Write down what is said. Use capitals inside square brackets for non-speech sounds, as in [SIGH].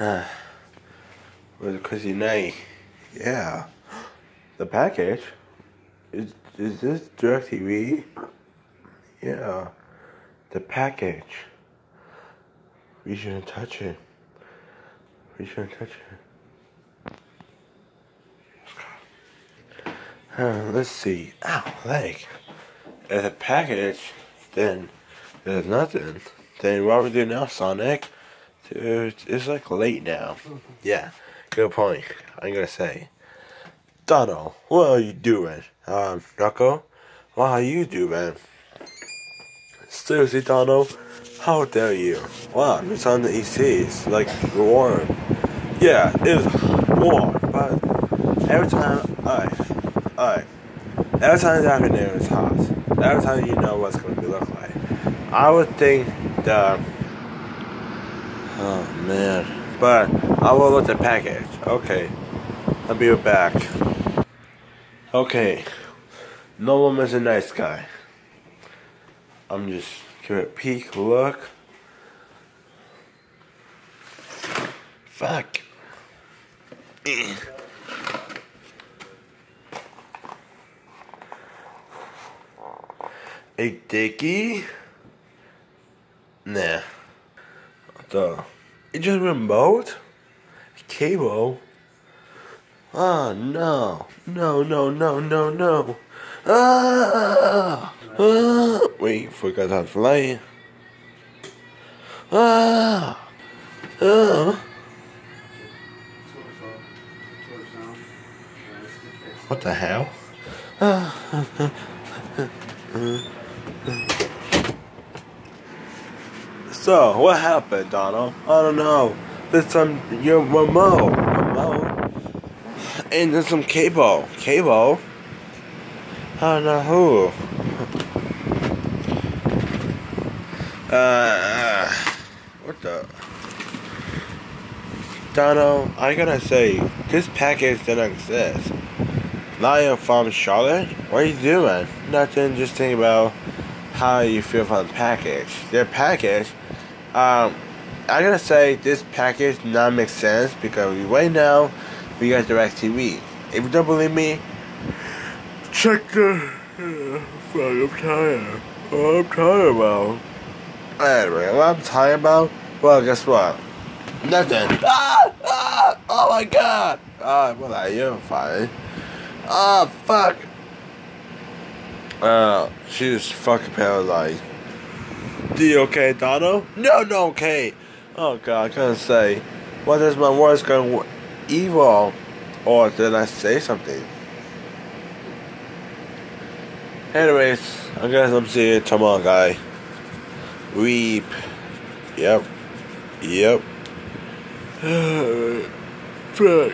was a crazy night. Yeah. The package? Is, is this DirecTV? Yeah. The package. We shouldn't touch it. We shouldn't touch it. Let's see. Ow, leg. If the package, then there's nothing. Then what we do now, Sonic? Dude, it's like late now. Yeah, good point. I'm gonna say. Donald, what are you doing? Um, Rocco, what are you doing? Seriously, Donald, how dare you? Wow, it's on the EC. It's like warm. Yeah, it's warm, but every time, I, I, every time it's afternoon, it's hot. Every time you know what's gonna be look like. I would think that. Oh man, but I will at the package. Okay, I'll be back. Okay, no woman's a nice guy. I'm just give it a peek, look. Fuck. A dicky? Nah. The it just remote? Cable? Oh no. No no no no no. Ah, ah. Wait, forgot to fly. Ah. Ah. What the hell? [LAUGHS] So, what happened, Donald? I don't know. There's some your remote, remote, and there's some cable, cable. I don't know who. Uh, what the? Donald, I gotta say, this package didn't exist. You're from Charlotte? What are you doing? Nothing, just think about how you feel about the package. Their package, um, I gotta say this package not make sense because right now we got DirecTV. If you don't believe me, check the. [LAUGHS] Fuck, I'm tired. Oh, I'm tired about. Anyway, what I'm tired about? Well, guess what? Nothing. Ah! Ah! Oh my god! Ah, well, I am fine. Ah, fuck. Uh, she's fucking paralyzed. Do you okay, Donald? No, no, okay. Oh god, I can't say. What is my words going evil? Or did I say something? Anyways, I guess I'm seeing tomorrow, guy. Weep. Yep. Yep. [SIGHS] Fuck.